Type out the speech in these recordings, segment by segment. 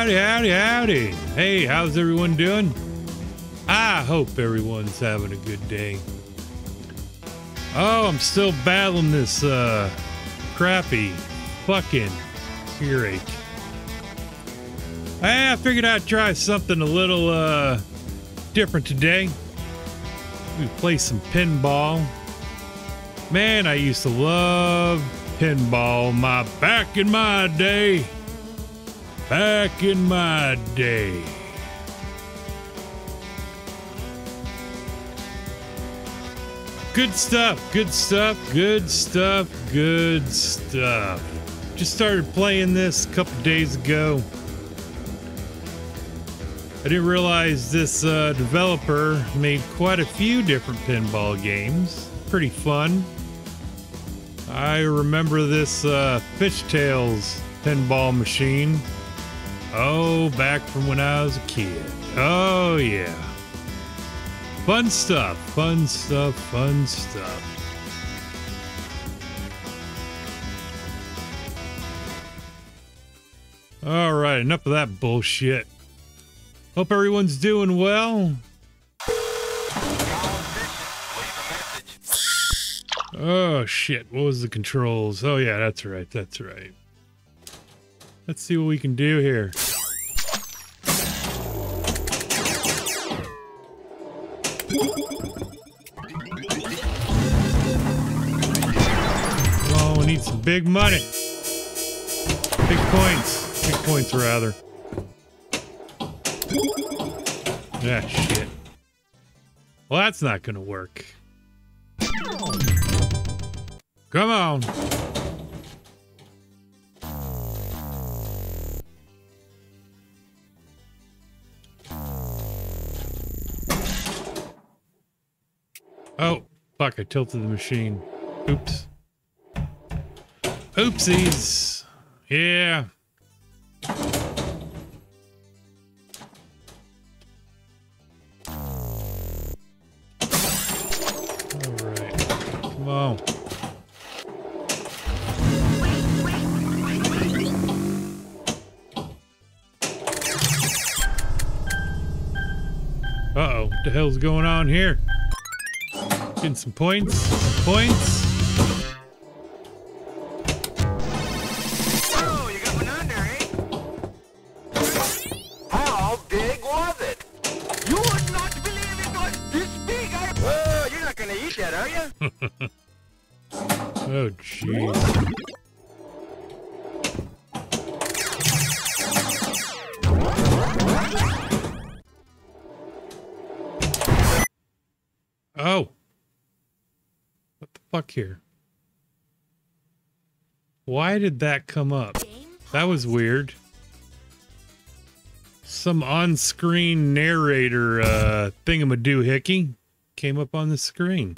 Howdy, howdy, howdy. Hey, how's everyone doing? I hope everyone's having a good day. Oh, I'm still battling this uh crappy fucking earache. I figured I'd try something a little uh different today. We play some pinball. Man, I used to love pinball my back in my day. Back in my day. Good stuff, good stuff, good stuff, good stuff. Just started playing this a couple days ago. I didn't realize this uh, developer made quite a few different pinball games. Pretty fun. I remember this uh, Fish Tales pinball machine. Oh, back from when I was a kid. Oh, yeah. Fun stuff, fun stuff, fun stuff. All right, enough of that bullshit. Hope everyone's doing well. Oh shit, what was the controls? Oh yeah, that's right, that's right. Let's see what we can do here. Oh, we need some big money. Big points. Big points, rather. Ah, shit. Well, that's not gonna work. Come on. Oh, fuck, I tilted the machine. Oops. Oopsies. Yeah. Uh-oh, what the hell's going on here? Getting some points, some points. Here? Why did that come up? That was weird. Some on-screen narrator uh thingamadoohickey came up on the screen.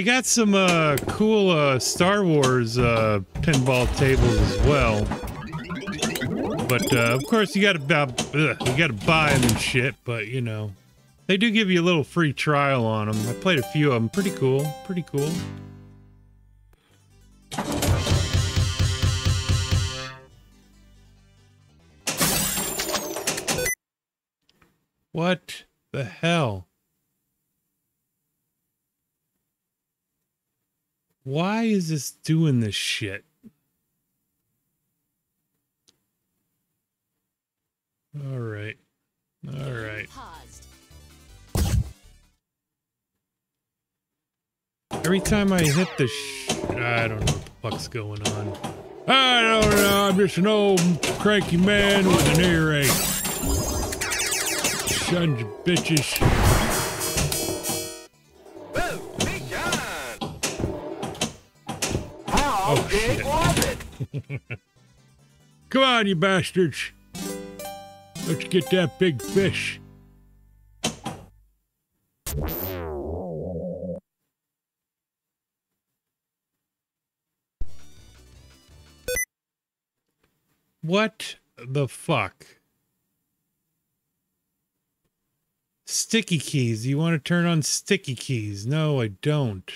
They got some uh, cool uh, Star Wars uh, pinball tables as well, but uh, of course you got to you got to buy them and shit. But you know, they do give you a little free trial on them. I played a few of them. Pretty cool. Pretty cool. What the hell? Why is this doing this shit? All right. All right. Every time I hit the sh I don't know what the fuck's going on. I don't know. I'm just an old cranky man with an earache. Sons of bitches. Come on, you bastards. Let's get that big fish. What the fuck? Sticky keys. You want to turn on sticky keys? No, I don't.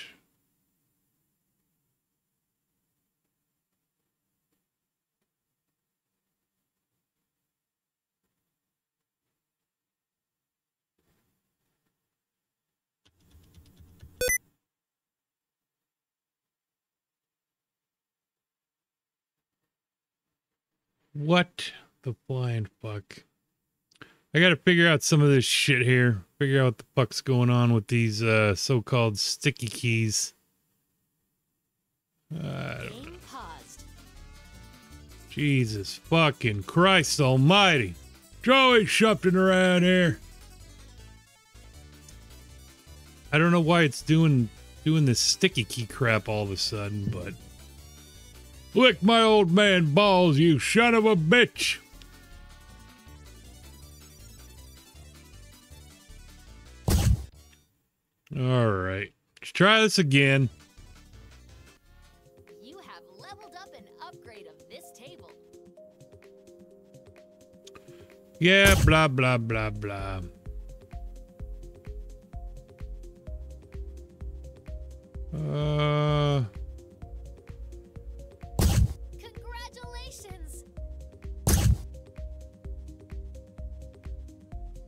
What the flying fuck? I gotta figure out some of this shit here. Figure out what the fuck's going on with these uh, so-called sticky keys. Uh, I don't know. Jesus fucking Christ almighty. Joey something around here. I don't know why it's doing doing this sticky key crap all of a sudden, but Lick my old man balls, you son of a bitch! All right. Let's try this again. You have leveled up an upgrade of this table. Yeah, blah, blah, blah, blah. Uh,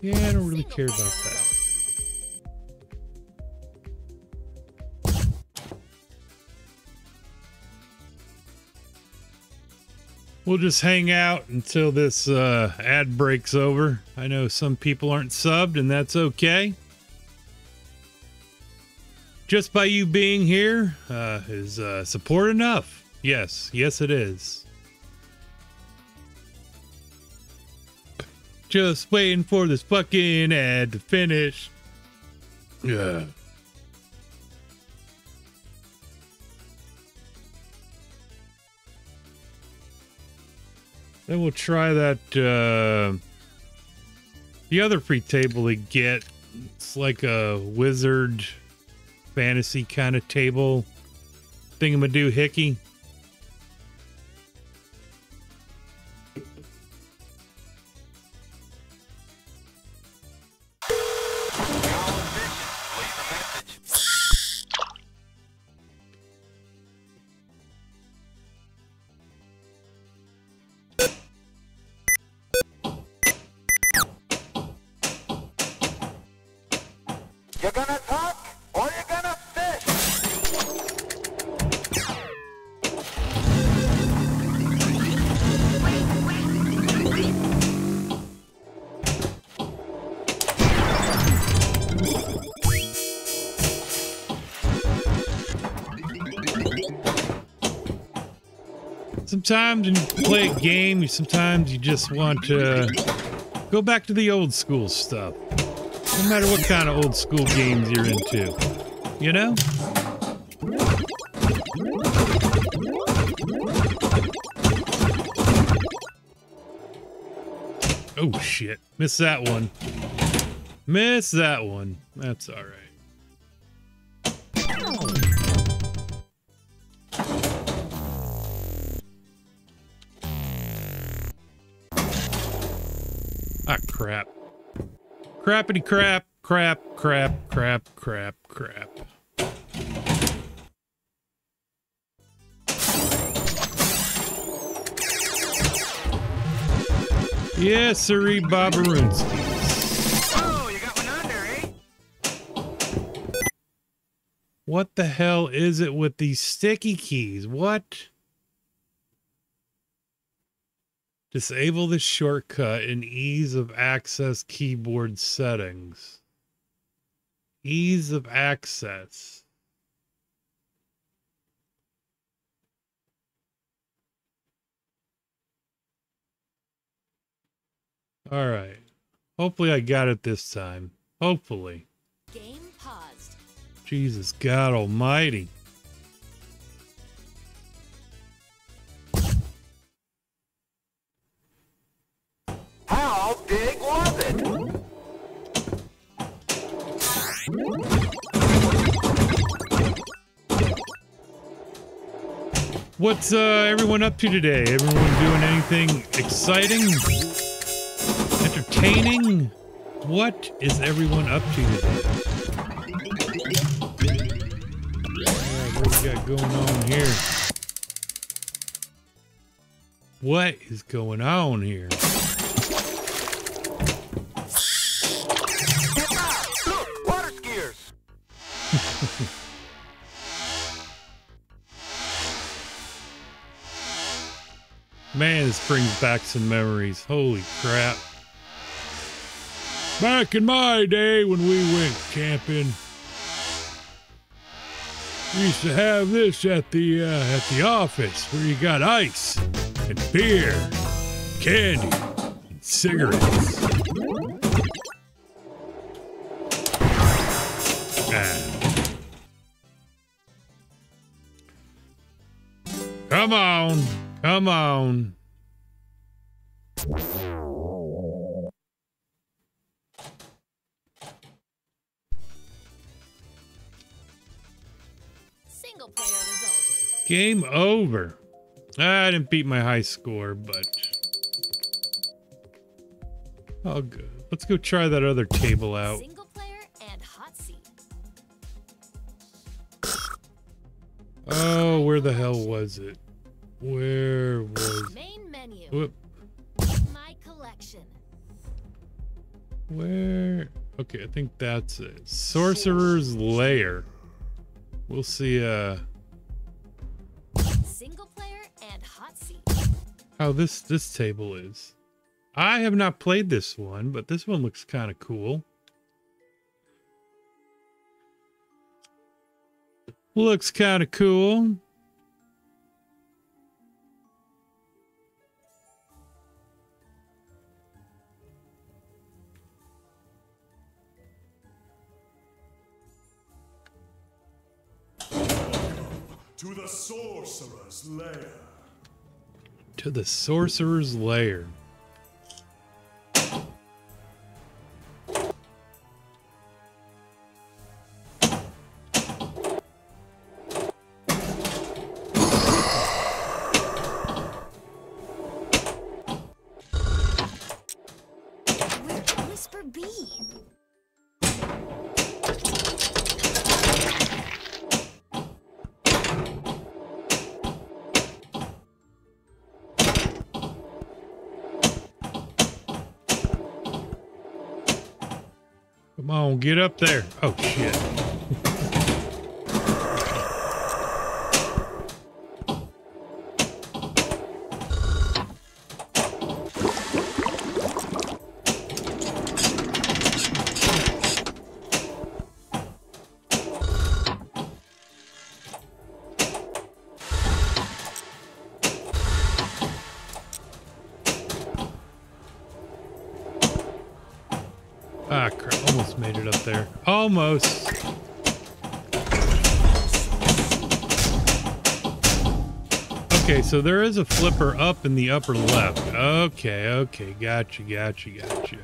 yeah, I don't really care about that. We'll just hang out until this uh, ad breaks over. I know some people aren't subbed, and that's okay. Just by you being here uh, is uh, support enough. Yes, yes, it is. Just waiting for this fucking ad to finish. Yeah. Then we'll try that. Uh, the other free table they get. It's like a wizard fantasy kind of table. Thingamadoo hickey. Sometimes when you play a game, sometimes you just want to go back to the old school stuff. No matter what kind of old school games you're into. You know? Oh shit. Missed that one. Missed that one. That's alright. Ah, crap. Crappity crap, crap, crap, crap, crap, crap. Yes, sirree, Bobaroonski. Oh, you got one under, eh? What the hell is it with these sticky keys? What? Disable the shortcut in ease of access keyboard settings. Ease of access. All right. Hopefully I got it this time. Hopefully. Game paused. Jesus God Almighty. What's uh, everyone up to today? Everyone doing anything exciting? Entertaining? What is everyone up to today? Yeah, what we got going on here? What is going on here? This brings back some memories. Holy crap. Back in my day when we went camping, we used to have this at the uh, at the office where you got ice and beer, candy, and cigarettes. Ah. Come on, come on. Game over. I didn't beat my high score, but all good. Let's go try that other table out. Single player and hot seat. Oh, where the hell was it? Where was Main menu. whoop, My collection. where? Okay, I think that's it. Sorcerer's Lair. We'll see uh how this this table is. I have not played this one, but this one looks kind of cool. Looks kind of cool. To the sorcerer's lair. To the sorcerer's lair. Get up there. Oh shit. Almost. Okay, so there is a flipper up in the upper left. Okay, okay. Gotcha, gotcha, gotcha.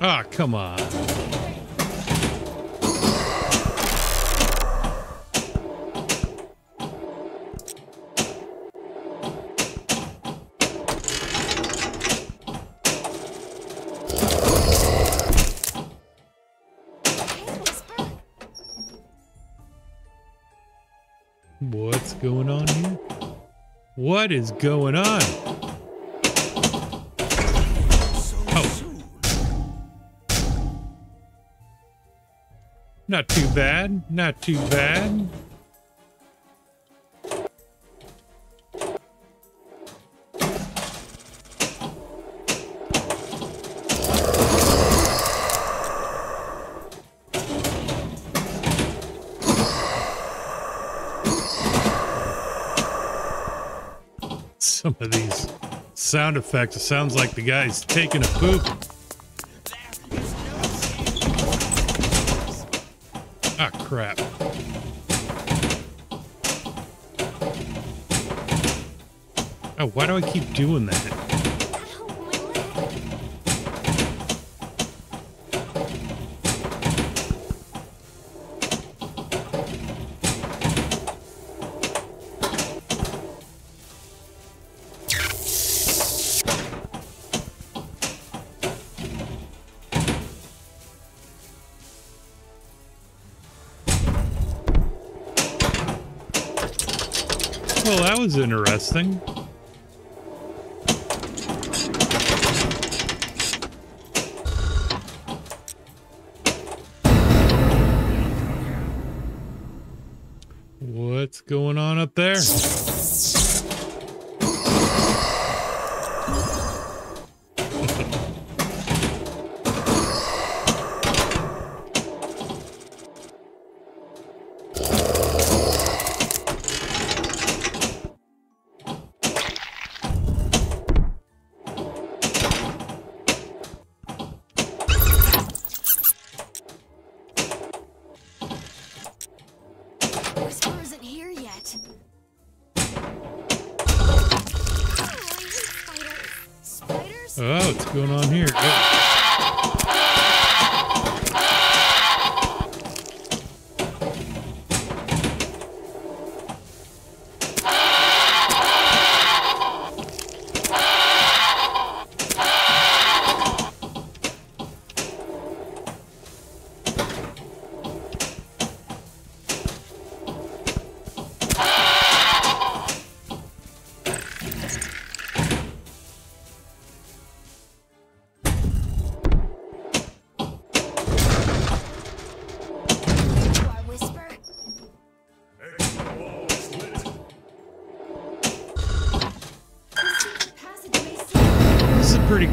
Ah, come on. What's going on here? What is going on? Oh. Not too bad. Not too bad. Sound effects, it sounds like the guy's taking a poop. Ah, crap. Oh, why do I keep doing that? Interesting. Going on here?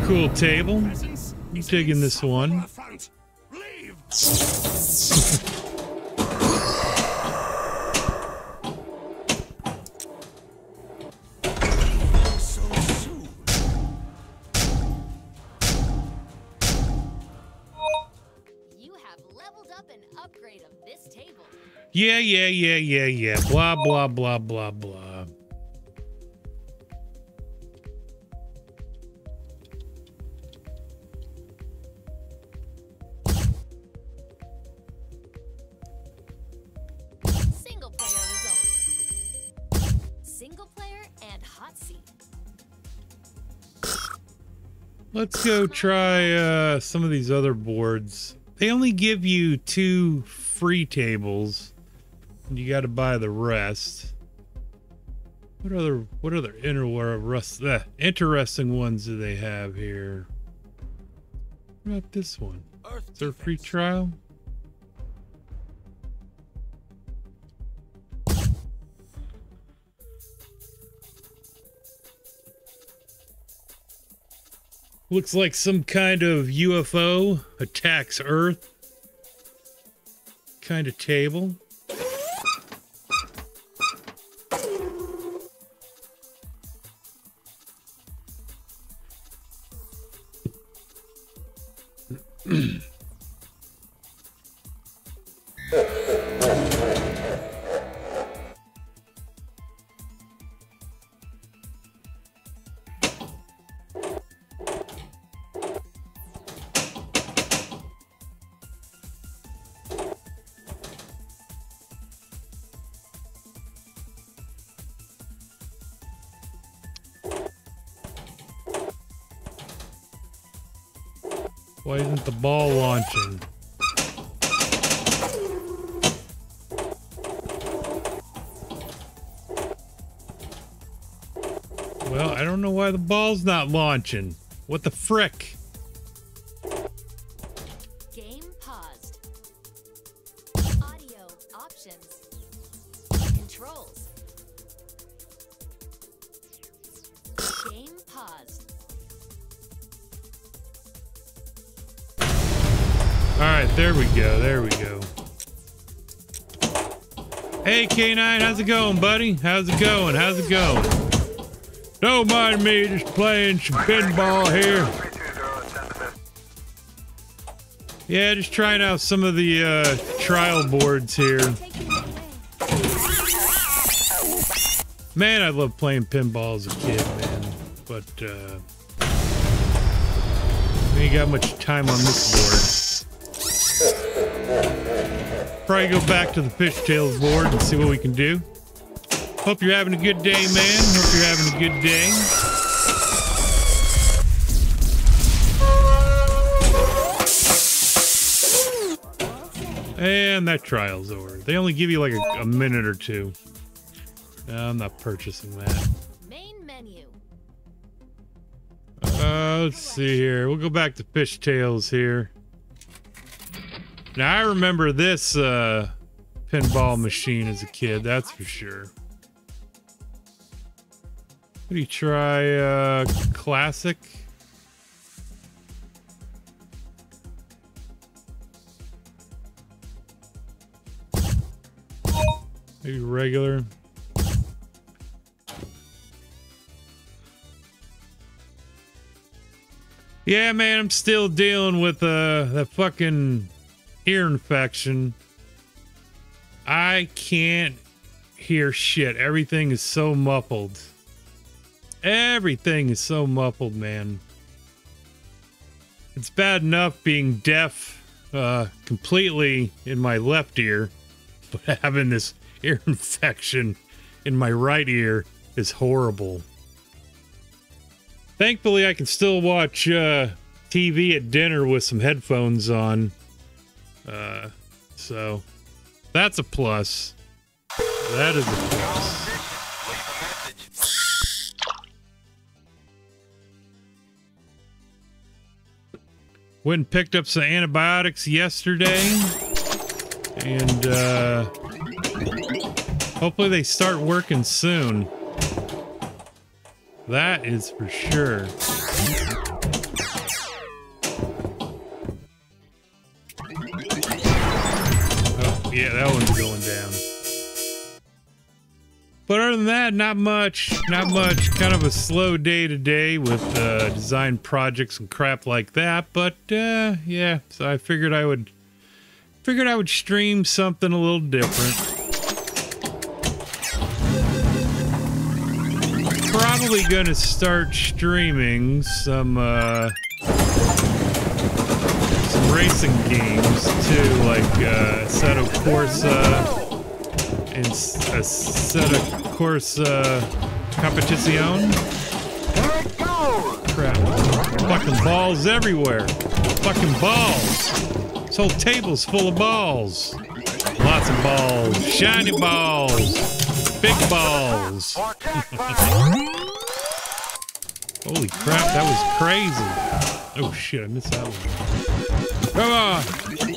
Cool table. I'm digging this one. from the front. Leave. So soon. you have leveled up an upgrade of this table. Yeah, yeah, yeah, yeah, yeah. Blah, blah, blah, blah, blah. Go try uh, some of these other boards. They only give you two free tables. And you got to buy the rest. What other what other interest, uh, interesting ones do they have here? What about this one? Is there a free trial? Looks like some kind of UFO attacks Earth. Kind of table. Not launching. What the frick? Game paused. Audio options. Controls. Game paused. All right, there we go. There we go. Hey, K9, how's it going, buddy? How's it going? How's it going? Don't mind me just playing some pinball here. Yeah, just trying out some of the uh, trial boards here. Man, I love playing pinball as a kid, man. But uh, we ain't got much time on this board. Probably go back to the Fish Tales board and see what we can do. Hope you're having a good day, man. Hope you're having a good day. And that trial's over. They only give you like a, a minute or two. No, I'm not purchasing that. Main menu. Uh, let's see here. We'll go back to Fish Tales here. Now I remember this uh, pinball machine as a kid. That's for sure. What do you try? Uh, classic. Maybe regular. Yeah, man, I'm still dealing with uh fucking ear infection. I can't hear shit. Everything is so muffled. Everything is so muffled, man. It's bad enough being deaf uh completely in my left ear, but having this ear infection in my right ear is horrible. Thankfully, I can still watch uh, TV at dinner with some headphones on. Uh, so that's a plus. That is a plus. Went and picked up some antibiotics yesterday. And uh, hopefully they start working soon. That is for sure. Oh, yeah, that one's that, not much. Not much. Kind of a slow day today with uh, design projects and crap like that. But uh, yeah, so I figured I would figured I would stream something a little different. probably gonna start streaming some uh some racing games too, like uh Assetto Corsa and S- Assetto Corsa uh, Competizione. There it goes. Crap. Fucking balls everywhere. Fucking balls. This whole table's full of balls. Lots of balls. Shiny balls. Big balls. Holy crap, that was crazy. Oh shit, I missed that one. Come on.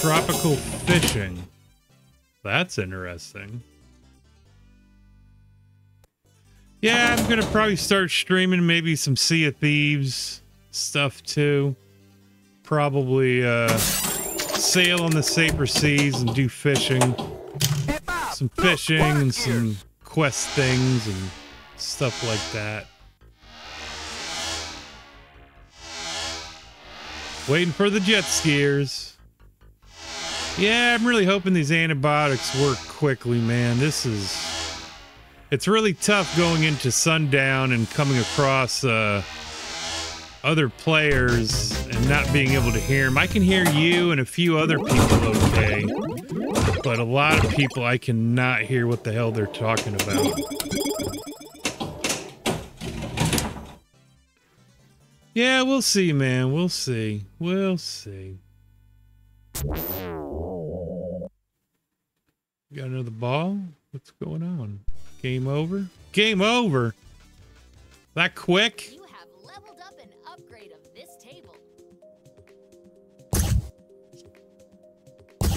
Tropical fishing. That's interesting. Yeah, I'm gonna probably start streaming maybe some Sea of Thieves stuff too. Probably uh sail on the safer seas and do fishing. Some fishing and some quest things and stuff like that. Waiting for the jet skiers. Yeah, I'm really hoping these antibiotics work quickly, man. This is it's really tough going into sundown and coming across uh other players and not being able to hear them. I can hear you and a few other people okay, but a lot of people I cannot hear what the hell they're talking about. Yeah, we'll see, man. We'll see. We'll see. Got another ball? What's going on? Game over? Game over? That quick? You have leveled up an upgrade of this table.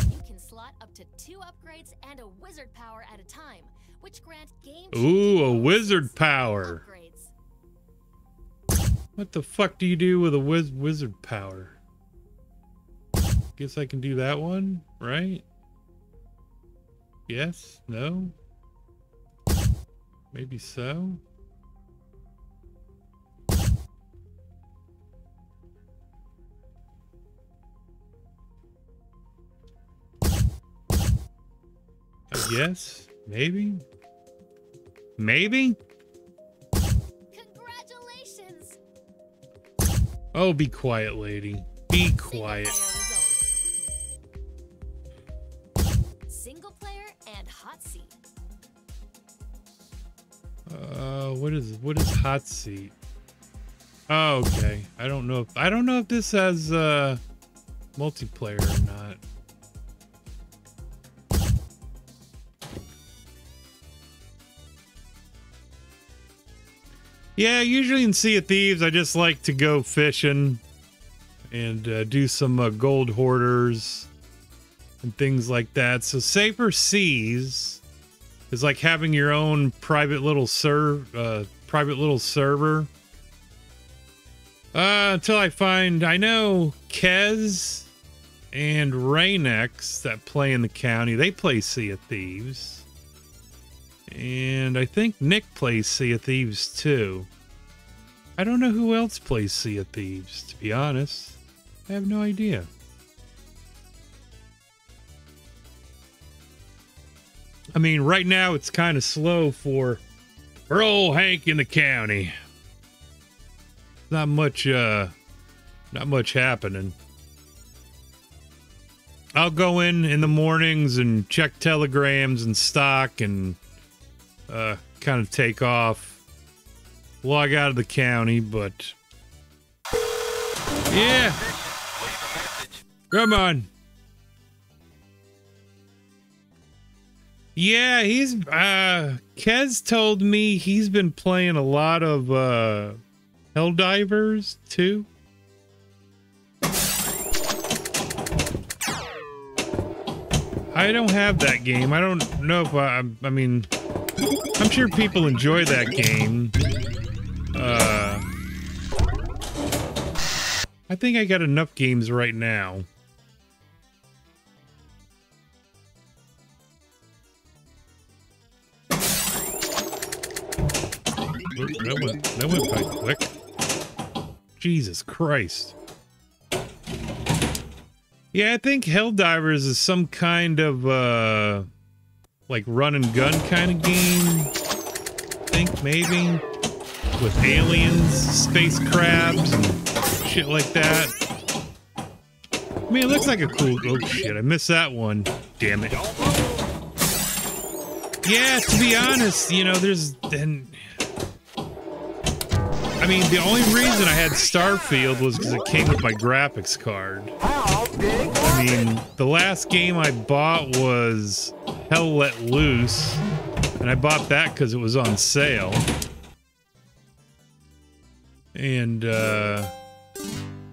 You can slot up to two upgrades and a wizard power at a time, which grant game Ooh, a wizard power. upgrades. What the fuck do you do with a wiz- wizard power? Guess I can do that one, right? Yes? No? Maybe so? I guess? Maybe? Maybe? Congratulations! Oh, be quiet, lady. Be quiet. Uh, what is what is hot seat? Oh, okay. I don't know if I don't know if this has uh multiplayer or not. Yeah, usually in Sea of Thieves, I just like to go fishing and uh, do some uh, gold hoarders and things like that. So Safer Seas is like having your own private little serve, uh, private little server. Uh, until I find, I know Kez and Raynex that play in the county. They play Sea of Thieves. And I think Nick plays Sea of Thieves too. I don't know who else plays Sea of Thieves, to be honest. I have no idea. I mean, right now it's kind of slow for for old Hank in the county. Not much uh not much happening. I'll go in in the mornings and check telegrams and stock and uh kind of take off log out of the county, but yeah. Come on. Yeah, he's uh Kez told me he's been playing a lot of uh Helldivers too. I don't have that game. I don't know if I I mean I'm sure people enjoy that game. Uh I think I got enough games right now. That went, that went by quick. Jesus Christ. Yeah, I think Helldivers is some kind of, uh, like run and gun kind of game. I think maybe. With aliens, space crabs, and shit like that. I mean, it looks like a cool. Oh shit, I missed that one. Damn it. Yeah, to be honest, you know, there's then. I mean, the only reason I had Starfield was because it came with my graphics card. I mean, the last game I bought was Hell Let Loose, and I bought that because it was on sale. And, uh,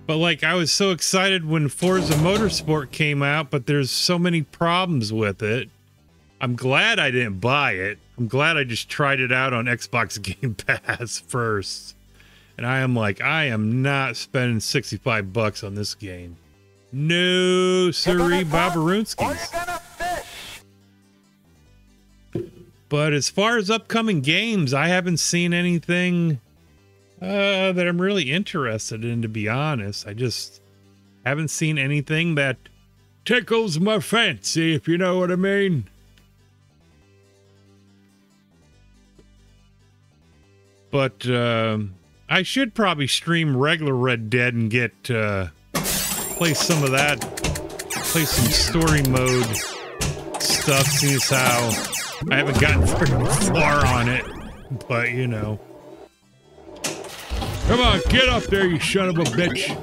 but like, I was so excited when Forza Motorsport came out, but there's so many problems with it. I'm glad I didn't buy it. I'm glad I just tried it out on Xbox Game Pass first. And I am like, I am not spending 65 bucks on this game. No, sirree, Are Bobarunskis. you gonna fish? But as far as upcoming games, I haven't seen anything uh, that I'm really interested in, to be honest. I just haven't seen anything that tickles my fancy, if you know what I mean. But um I should probably stream regular Red Dead and get uh, play some of that, play some story mode stuff. See how I haven't gotten far on it, but you know. Come on, get up there, you son of a bitch.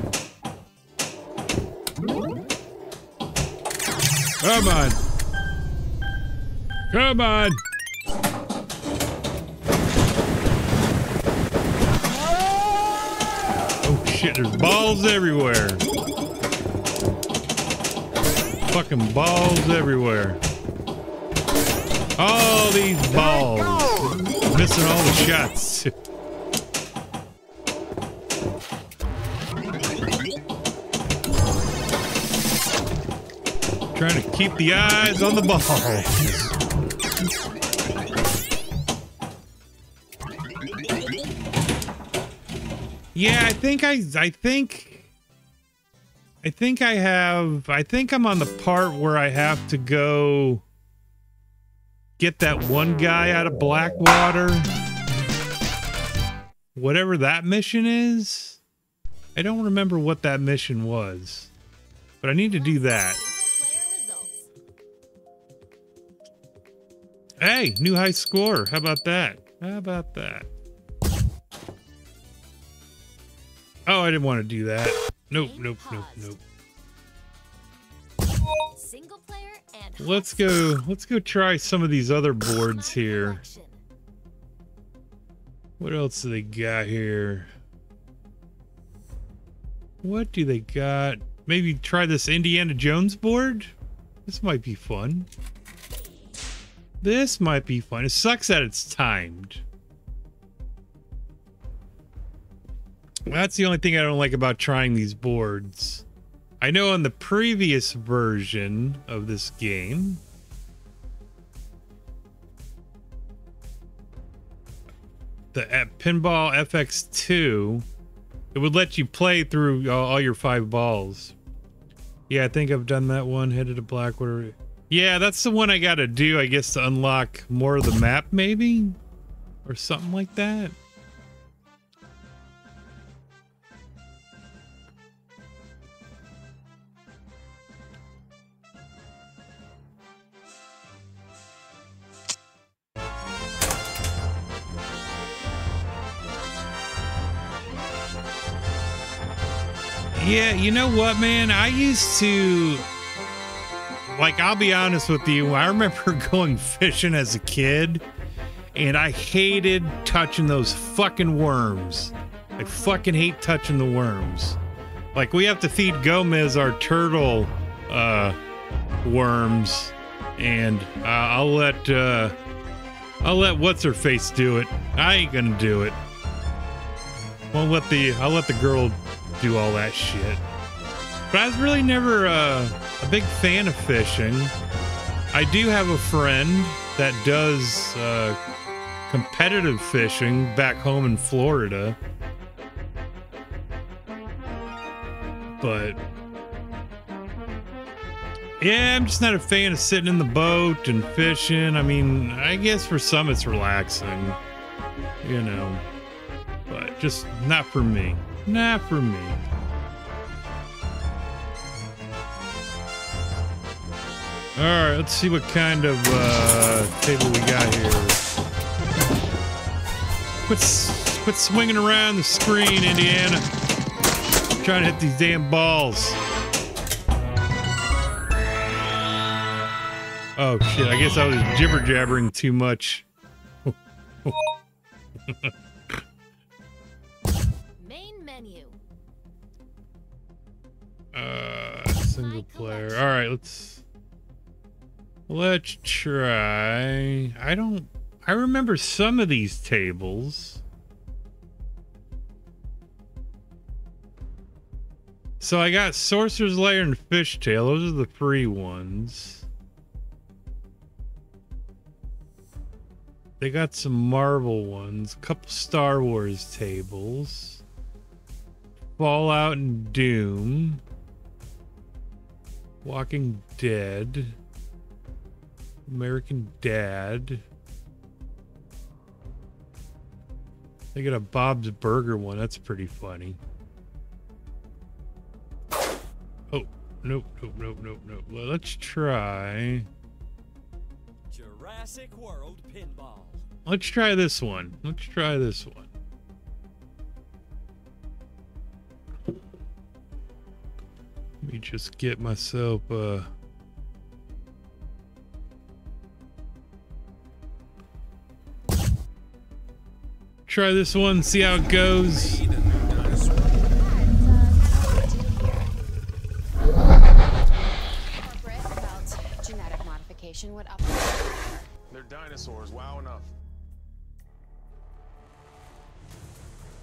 Come on. Come on. Oh shit, there's balls everywhere. Fucking balls everywhere. All these balls. Missing all the shots. Trying to keep the eyes on the balls. Yeah, I think I I think I think I have I think I'm on the part where I have to go get that one guy out of Blackwater. Whatever that mission is. I don't remember what that mission was. But I need to do that. Hey, new high score. How about that? How about that? Oh, I didn't want to do that. Nope, nope, nope, nope. Single player and Let's go. Let's go try some of these other boards here. What else do they got here? What do they got? Maybe try this Indiana Jones board? This might be fun. This might be fun. It sucks that it's timed. That's the only thing I don't like about trying these boards. I know on the previous version of this game, the Pinball FX2, it would let you play through all, your five balls. Yeah, I think I've done that one. Headed to black. Whatever. Yeah, that's the one I got to do, I guess, to unlock more of the map, maybe, or something like that. Yeah, you know what, man? I used to like I'll be honest with you, I remember going fishing as a kid and I hated touching those fucking worms. I fucking hate touching the worms. Like we have to feed Gomez our turtle uh worms and uh, I'll let uh I'll let what's her face do it. I ain't gonna do it. Won't let the I'll let the girl do all that shit. But I was really never uh, a big fan of fishing. I do have a friend that does uh, competitive fishing back home in Florida. But yeah, I'm just not a fan of sitting in the boat and fishing. I mean, I guess for some it's relaxing, you know, but just not for me. Not for me. All right, let's see what kind of uh, table we got here. Quit, quit swinging around the screen, Indiana. I'm trying to hit these damn balls. Oh shit! I guess I was jibber jabbering too much. Uh, single player. All right, let's let's try. I don't. I remember some of these tables. So I got Sorcerer's Lair and Fish Tales. Those are the free ones. They got some Marvel ones, A couple Star Wars tables. Fallout and Doom. Walking Dead. American Dad. They got a Bob's Burger one. That's pretty funny. Oh, nope, nope, nope, nope, nope. Well, let's try. Jurassic World Pinball. Let's try this one. Let's try this one. Let me just get myself uh Try this one, see how it goes. Genetic modification would up. They're dinosaurs. Wow enough.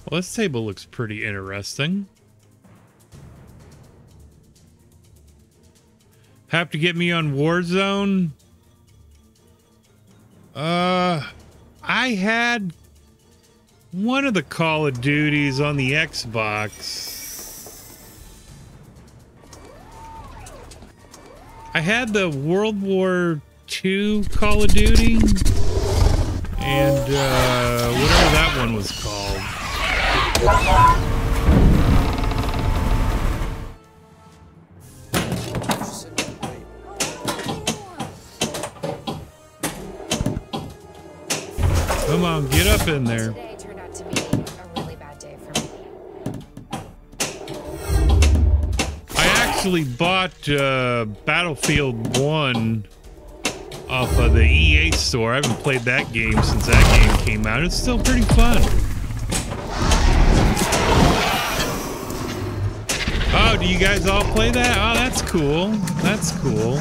Well, this table looks pretty interesting. Have to get me on Warzone? Uh, I had one of the Call of Duties on the Xbox. I had the World War II Call of Duty and uh, whatever that one was called. on, get up in there. I actually bought uh, Battlefield 1 off of the EA store. I haven't played that game since that game came out. It's still pretty fun. Oh, do you guys all play that? Oh, that's cool. That's cool.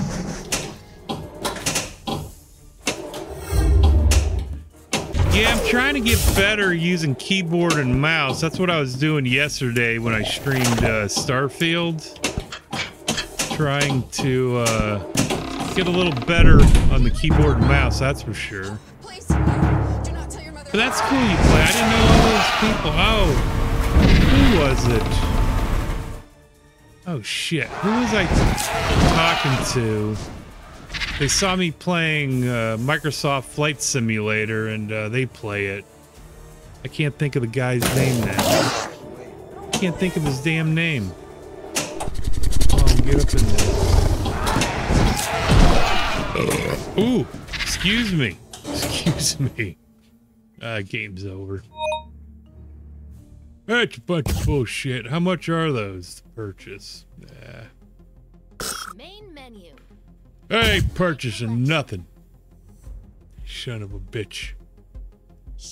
Yeah, I'm trying to get better using keyboard and mouse. That's what I was doing yesterday when I streamed uh, Starfield. Trying to uh, get a little better on the keyboard and mouse, that's for sure. Please, do not tell your mother. But that's cool you play. I didn't know all those people. Oh, who was it? Oh shit, who was I talking to? They saw me playing uh, Microsoft Flight Simulator and uh, they play it. I can't think of the guy's name now. Can't think of his damn name. On, get up in there. Ooh, excuse me. Excuse me. Uh, game's over. That's a bunch of bullshit. How much are those to purchase? Nah. Main menu. I ain't purchasing nothing. Son of a bitch.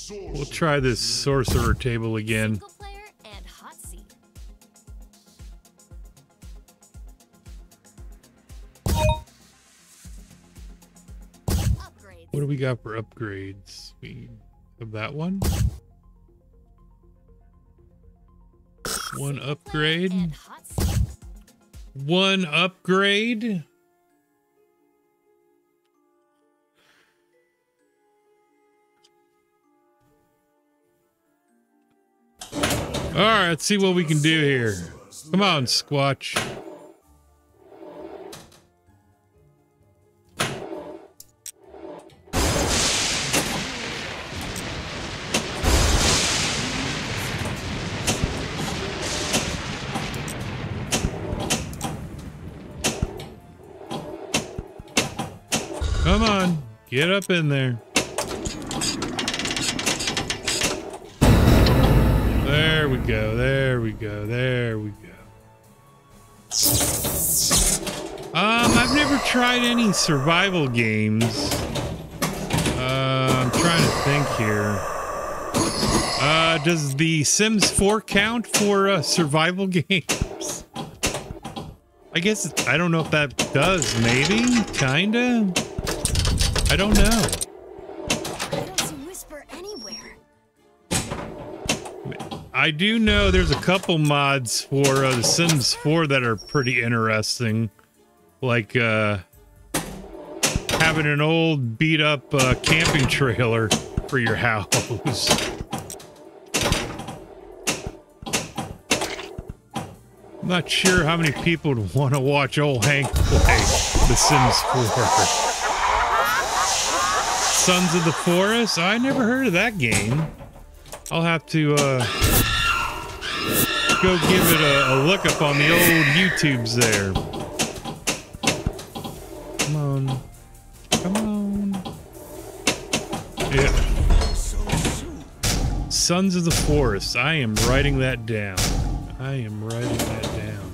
We'll try this sorcerer table again. Single player and hot seat. Upgrades. What do we got for upgrades? We have that one. One upgrade. And hot seat. One upgrade. All right, let's see what we can do here. Come on, Squatch. Survival games. Uh, I'm trying to think here. Uh, does the Sims 4 count for uh, survival games? I guess I don't know if that does. Maybe, kinda. I don't know. I don't see Whisper anywhere. I do know there's a couple mods for uh, The Sims 4 that are pretty interesting. Like uh, having an old beat up uh, camping trailer for your house. I'm not sure how many people would want to watch old Hank play The Sims 4. Sons of the Forest? I never heard of that game. I'll have to uh, go give it a, a look up on the old YouTubes there. Yeah. Sons of the Forest. I am writing that down. I am writing that down.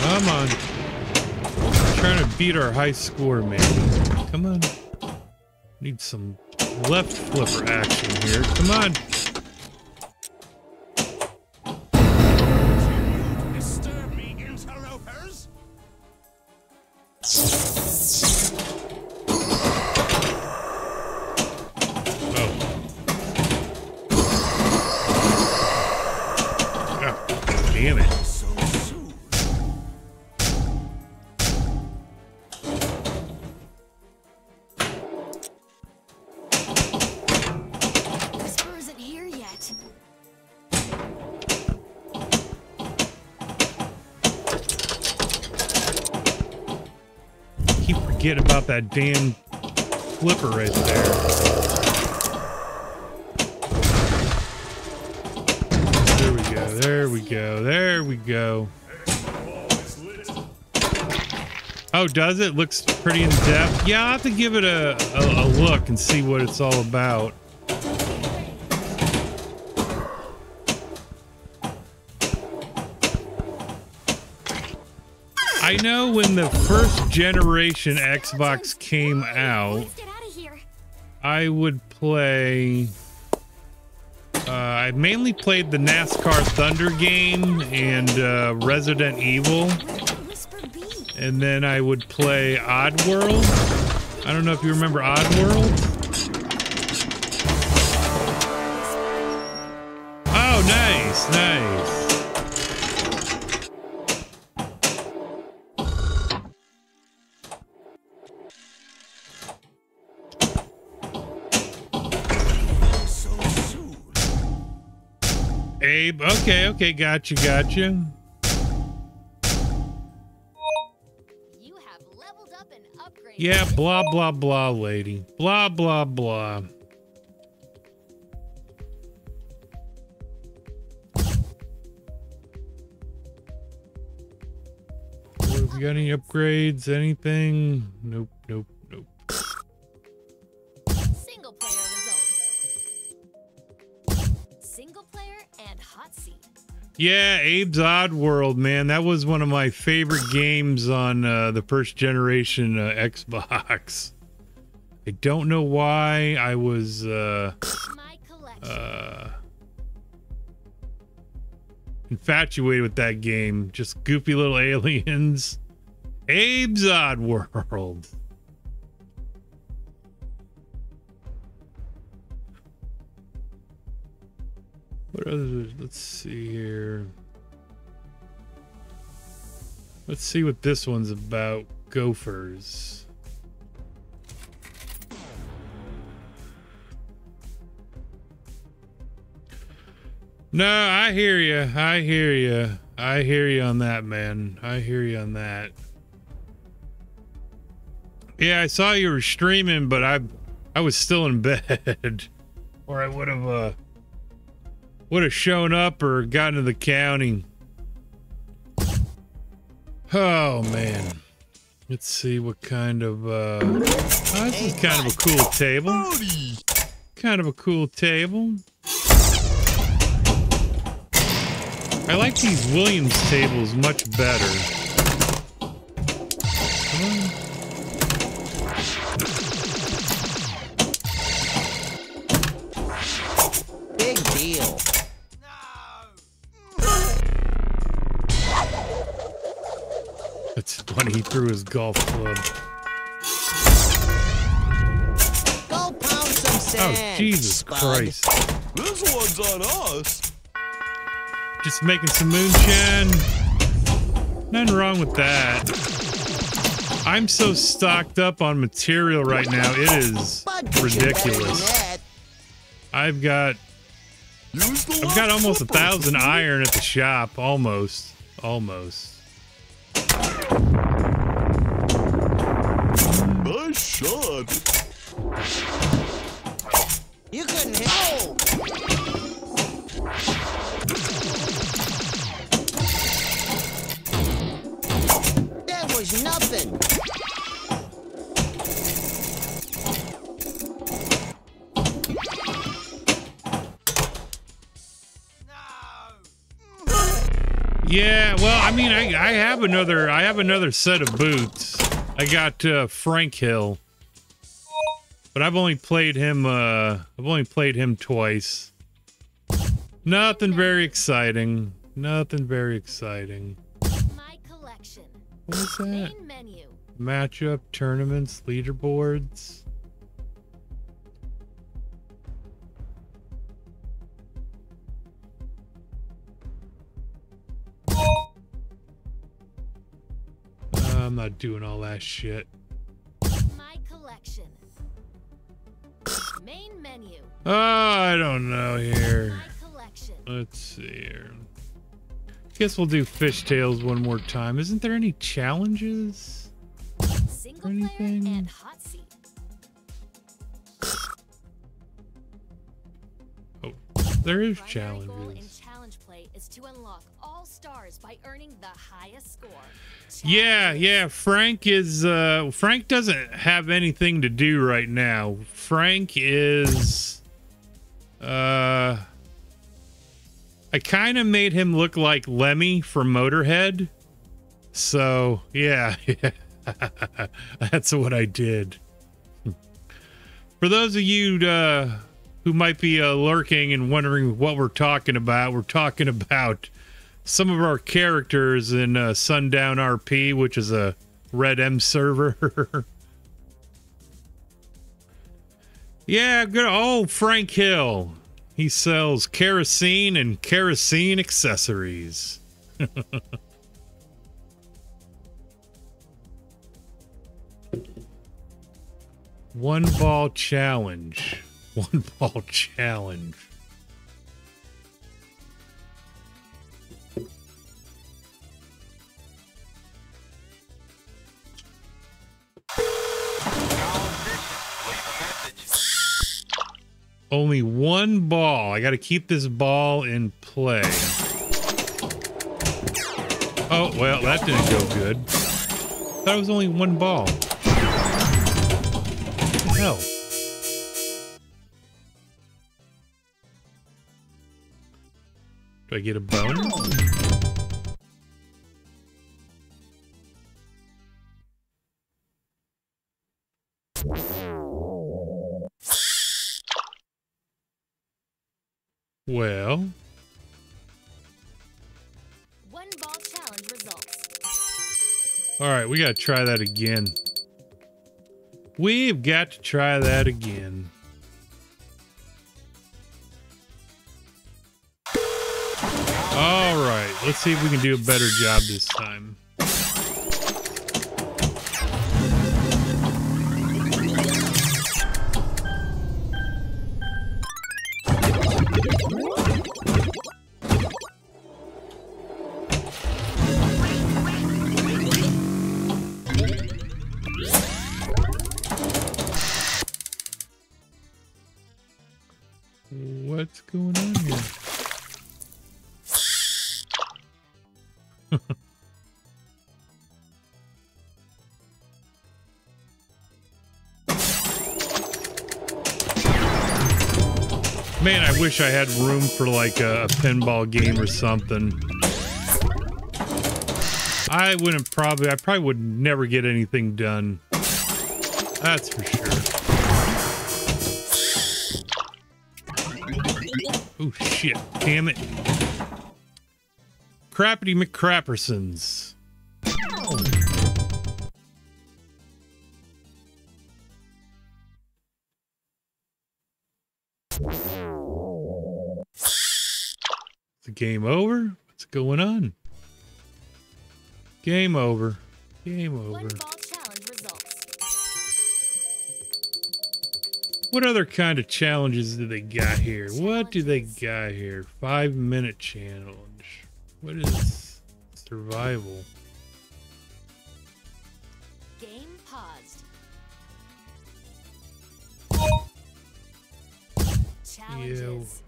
Come on. trying to beat our high score, man. Come on. Need some left flipper action here. Come on. That damn flipper right there. There we go. There we go. There we go. Oh, does it? Looks pretty in depth. Yeah, I'll have to give it a, a, a look and see what it's all about. I know when the first generation Xbox came out. I would play. Uh, I mainly played the NASCAR Thunder game and uh, Resident Evil, and then I would play Oddworld. I don't know if you remember Oddworld. Abe, okay, okay, gotcha, gotcha. You have leveled up and upgraded. Yeah, blah, blah, blah, lady. Blah, blah, blah. Have we got any upgrades? Anything? Nope, nope, Yeah, Abe's Odd World, man. That was one of my favorite games on uh, the first generation uh, Xbox. I don't know why I was uh, uh, infatuated with that game. Just goofy little aliens. Abe's Odd World. What other? Let's see here. Let's see what this one's about. Gophers. No, I hear you. I hear you. I hear you on that, man. I hear you on that. Yeah, I saw you were streaming, but I I was still in bed. or I would have uh would have shown up or gotten to the county. Oh man. Let's see what kind of uh oh, this is kind of a cool table. Kind of a cool table. I like these Williams tables much better. It's funny he threw his golf club. Go pound some Oh. Jesus spud. Christ. This one's on us. Just making some moonshine. Nothing wrong with that. I'm so stocked up on material right now. It is Bud did you better than ridiculous. I've got I've got almost a thousand iron at the shop. Almost. Almost. Nice shot. You couldn't hit. Oh! That was nothing. Yeah, well, I mean, I, I have another I have another set of boots. I got uh, Frank Hill, but I've only played him. Uh, I've only played him twice. Nothing very exciting. Nothing very exciting. My collection. What was that? Main menu. Matchup tournaments, leaderboards. I'm not doing all that shit. Main menu. Oh, I don't know here. Let's see here. Guess we'll do Fish Tales one more time. Isn't there any challenges? Single player anything? and hot seat. Oh, there is Primary goal in challenges. challenge play is to unlock stars by earning the highest score. Yeah, yeah. Frank is uh Frank doesn't have anything to do right now. Frank is uh I kind of made him look like Lemmy from Motorhead. So, yeah. That's what I did. For those of you uh who might be uh, lurking and wondering what we're talking about, we're talking about some of our characters in uh, Sundown RP, which is a RedM server. yeah, good. Oh, Frank Hill. He sells kerosene and kerosene accessories. One ball challenge. One ball challenge. Only one ball. I got to keep this ball in play. Oh, well, that didn't go good. That was only one ball. What hell? Do I get a bonus? Well, One ball challenge results. all right, we got to try that again. We've got to try that again. All right, let's see if we can do a better job this time. Wish I had room for like a, a pinball game or something. I wouldn't probably, I probably would never get anything done. That's for sure. Oh shit, damn it. Crappity McCrappersons. Game over? What's going on? Game over. Game over. ball challenge results. What other kind of challenges do they got here? What do they got here? Five minute challenge. What is survival? Game paused. Challenges.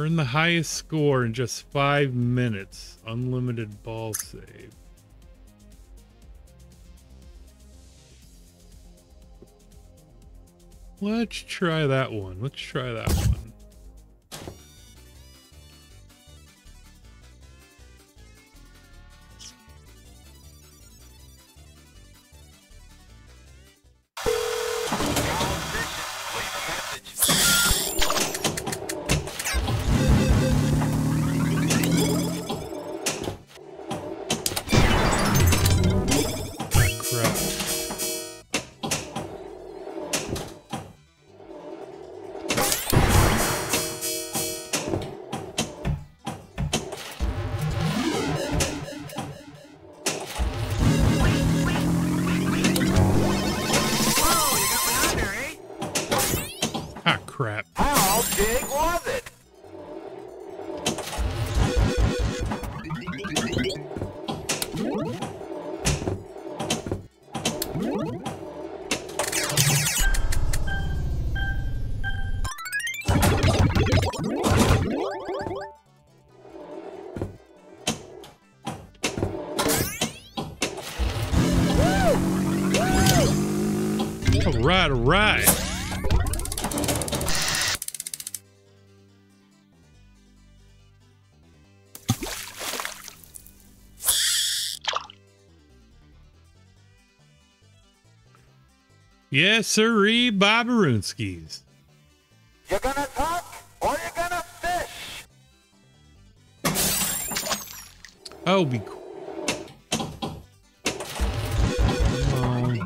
Earn the highest score in just five minutes. Unlimited ball save. Let's try that one. Let's try that one. Yes, sirree, Bobarunskis. You're gonna talk or you're gonna fish? Oh, be cool. Come on.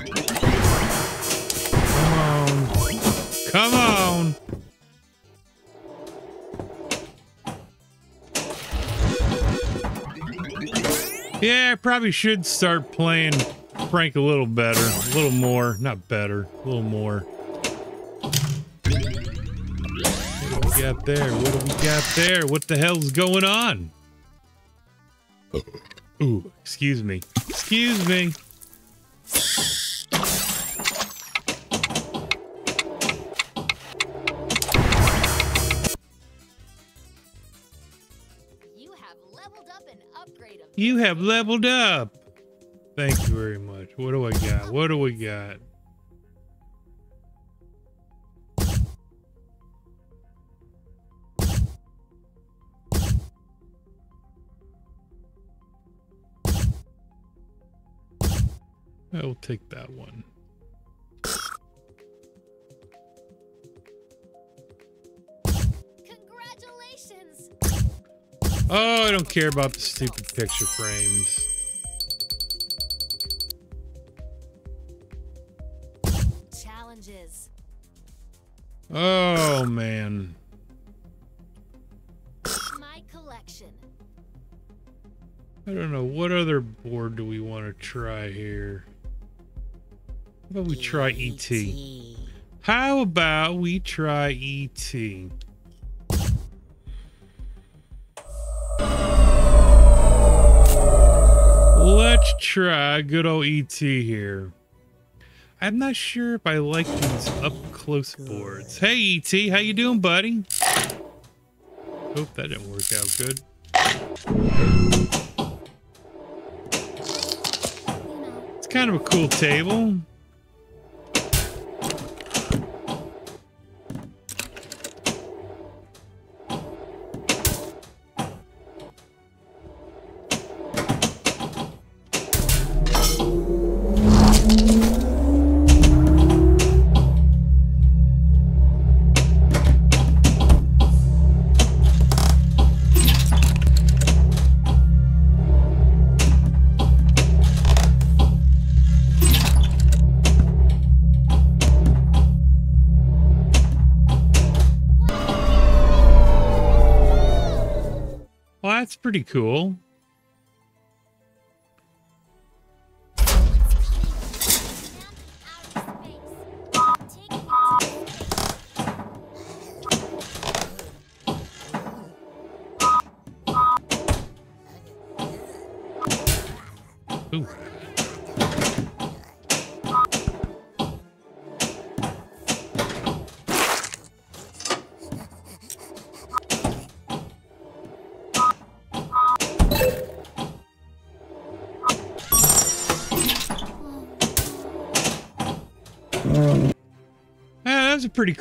Come on. Come on. Yeah, I probably should start playing Frank a little better. A little more. Not better. A little more. What do we got there? What do we got there? What the hell's going on? Ooh, excuse me. Excuse me. You have leveled up Thank you very much. What do I got? What do we got? I'll take that one. Congratulations! Oh, I don't care about the stupid picture frames. Oh, man. My collection. I don't know. What other board do we want to try here? How about we try ET? How about we try E ET? Let's try good old ET here. I'm not sure if I like these up close boards. Hey ET, how you doing, buddy? Hope that didn't work out good. It's kind of a cool table. Pretty cool.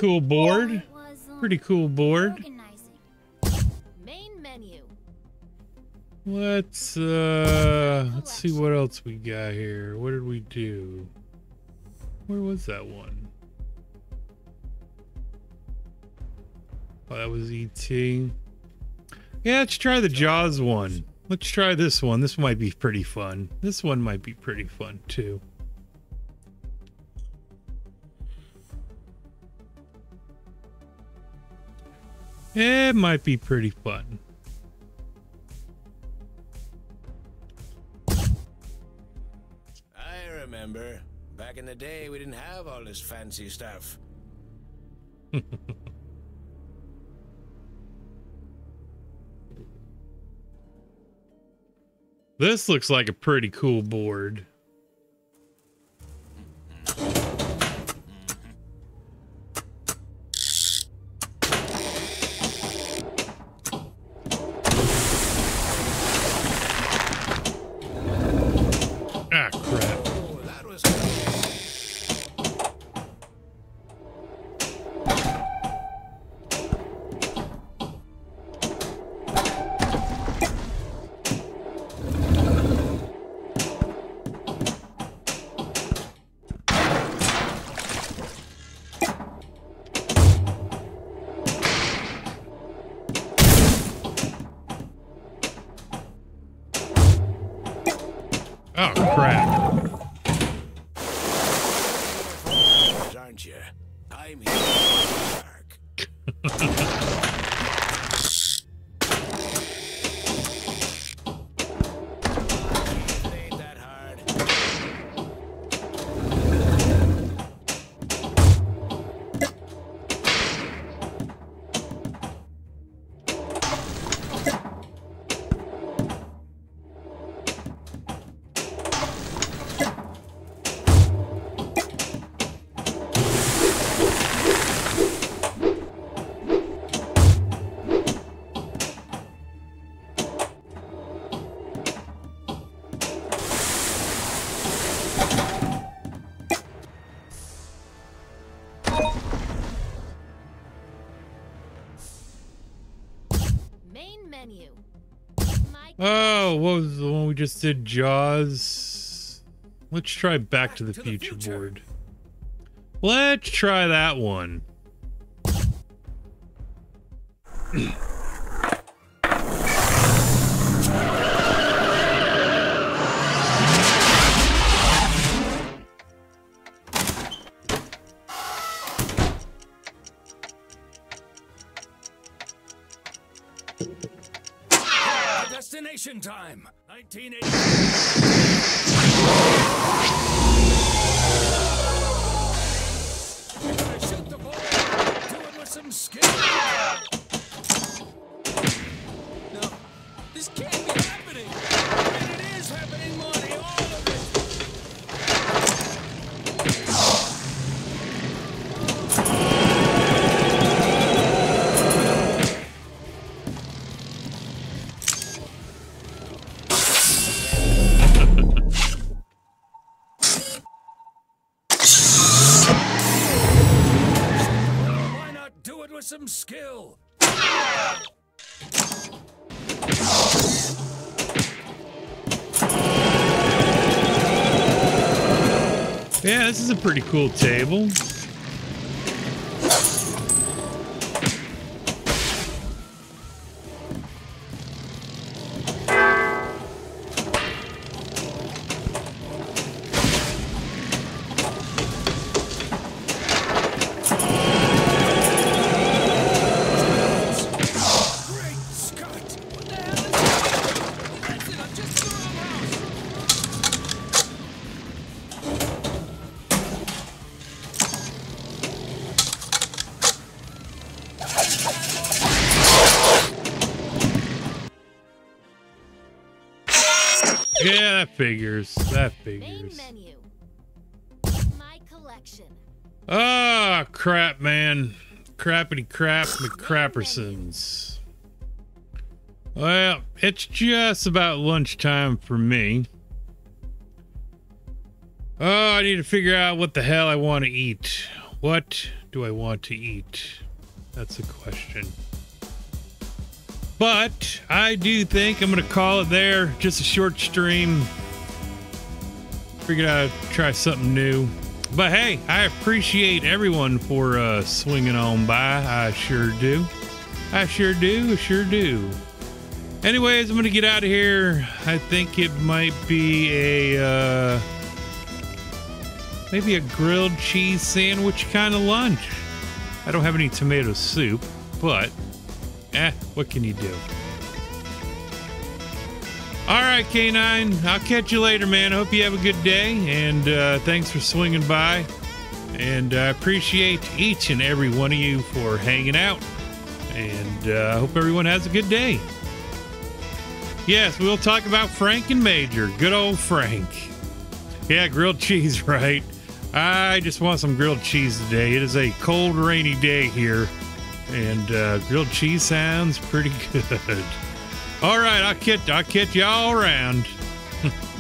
Cool board. Um, Pretty cool board. Main menu. Let's uh let's see what else we got here. What did we do? Where was that one? Oh, that was ET. Yeah, let's try the Jaws one. Let's try this one. This might be pretty fun. This one might be pretty fun too. It might be pretty fun. I remember. Back in the day, we didn't have all this fancy stuff. This looks like a pretty cool board. What was the one we just did? Jaws. Let's try Back, to the, future, board. Let's try that one. pretty cool table. Figures. That figures. menu. My collection. Ah, crap, man. Crappity crap McCrappersons. Well, it's just about lunchtime for me. Oh, I need to figure out what the hell I want to eat. What do I want to eat? That's a question. But I do think I'm going to call it there. Just a short stream. Figured I'd try something new. But hey, I appreciate everyone for uh, swinging on by. I sure do. I sure do. I sure do. Anyways, I'm gonna get out of here. I think it might be a uh, maybe a grilled cheese sandwich kind of lunch. I don't have any tomato soup, but eh, what can you do? All right, K9. I'll catch you later, man. I hope you have a good day, and uh, thanks for swinging by. And I appreciate each and every one of you for hanging out. And uh, I hope everyone has a good day. Yes, we'll talk about Frank and Major. Good old Frank. Yeah, grilled cheese, right? I just want some grilled cheese today. It is a cold, rainy day here, and uh, grilled cheese sounds pretty good. All right, I'll catch I'll catch y'all around.